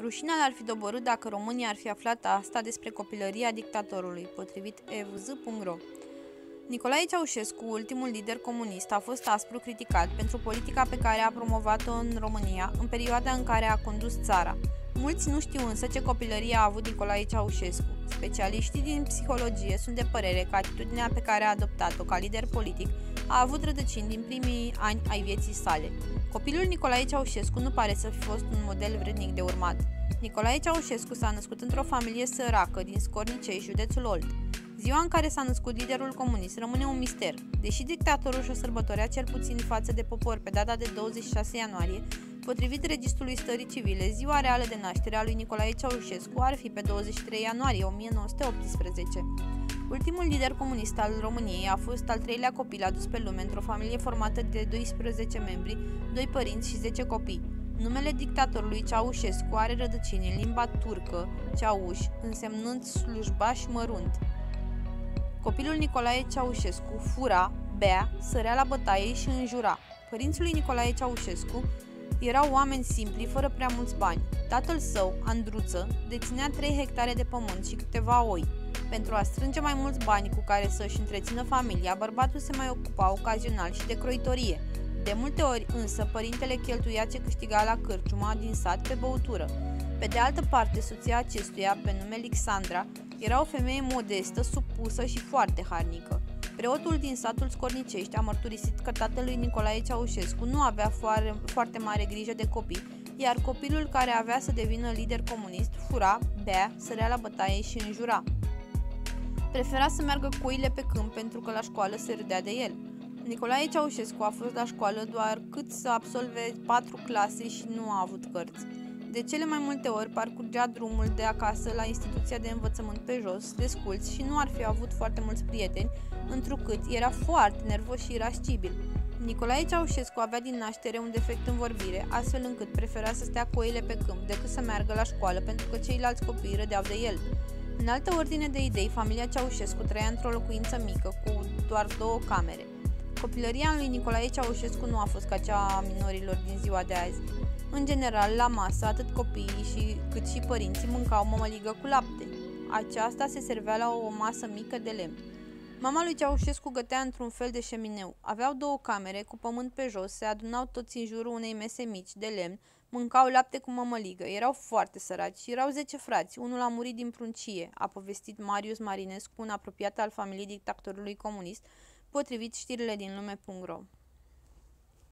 Rușinea l-ar fi doborât dacă România ar fi aflat asta despre copilăria dictatorului, potrivit evz.ro. Nicolae Ceaușescu, ultimul lider comunist, a fost aspru criticat pentru politica pe care a promovat-o în România în perioada în care a condus țara. Mulți nu știu însă ce copilărie a avut Nicolae Ceaușescu. Specialiștii din psihologie sunt de părere că atitudinea pe care a adoptat-o ca lider politic a avut rădăcini din primii ani ai vieții sale. Copilul Nicolae Ceaușescu nu pare să fi fost un model vrednic de urmat. Nicolae Ceaușescu s-a născut într-o familie săracă din Scornicei, județul Olt. Ziua în care s-a născut liderul comunist rămâne un mister. Deși dictatorul și-o sărbătorea cel puțin față de popor pe data de 26 ianuarie, potrivit registrului stării civile, ziua reală de naștere a lui Nicolae Ceaușescu ar fi pe 23 ianuarie 1918. Ultimul lider comunist al României a fost al treilea copil adus pe lume într-o familie formată de 12 membri, doi părinți și 10 copii. Numele dictatorului Ceaușescu are rădăcini în limba turcă, ceauș, însemnând slujbaș mărunt. Copilul Nicolae Ceaușescu fura, bea, sărea la bătaie și înjura. Părinții lui Nicolae Ceaușescu erau oameni simpli, fără prea mulți bani. Tatăl său, Andruță, deținea 3 hectare de pământ și câteva oi. Pentru a strânge mai mulți bani cu care să-și întrețină familia, bărbatul se mai ocupa ocazional și de croitorie. De multe ori însă, părintele cheltuia ce câștiga la cârciuma din sat pe băutură. Pe de altă parte, soția acestuia, pe nume Alexandra, era o femeie modestă, supusă și foarte harnică. Preotul din satul Scornicești a mărturisit că tatălui Nicolae Ceaușescu nu avea foare, foarte mare grijă de copii, iar copilul care avea să devină lider comunist fura, bea, sărea la bătaie și înjura. Prefera să meargă cuile pe câmp pentru că la școală se râdea de el. Nicolae Ceaușescu a fost la școală doar cât să absolve patru clase și nu a avut cărți. De cele mai multe ori parcurgea drumul de acasă la instituția de învățământ pe jos, desculți și nu ar fi avut foarte mulți prieteni, întrucât era foarte nervos și irascibil. Nicolae Ceaușescu avea din naștere un defect în vorbire, astfel încât prefera să stea cu oile pe câmp decât să meargă la școală pentru că ceilalți copii râdeau de el. În altă ordine de idei, familia Ceaușescu trăia într-o locuință mică, cu doar două camere. Copilăria lui Nicolae Ceaușescu nu a fost ca cea a minorilor din ziua de azi. În general, la masă, atât copiii și, cât și părinții mâncau mămăligă cu lapte. Aceasta se servea la o masă mică de lemn. Mama lui Ceaușescu gătea într-un fel de șemineu. Aveau două camere cu pământ pe jos, se adunau toți în jurul unei mese mici de lemn, mâncau lapte cu mămăligă. Erau foarte săraci și erau zece frați. Unul a murit din pruncie, a povestit Marius Marinescu, un apropiat al familiei dictatorului comunist, potrivit știrile din lume.ro.